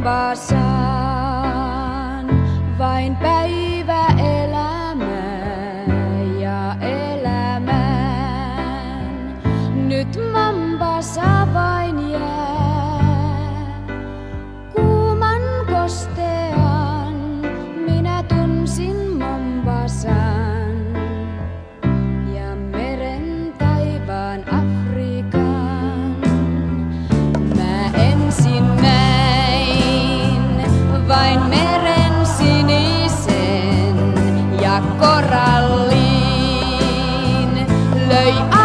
basah löi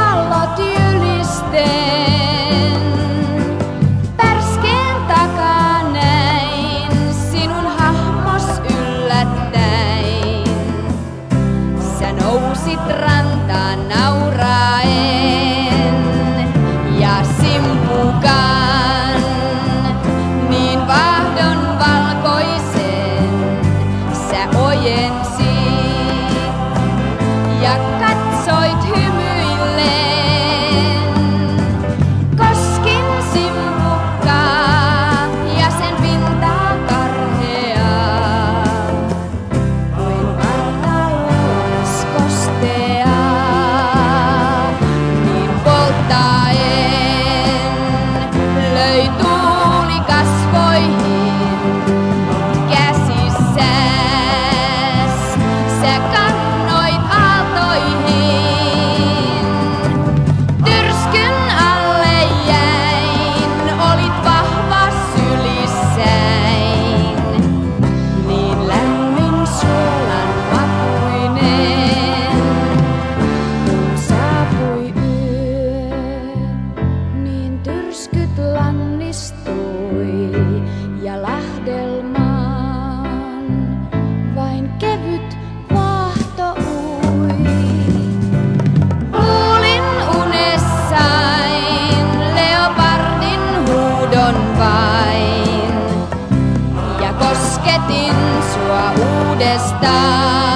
vain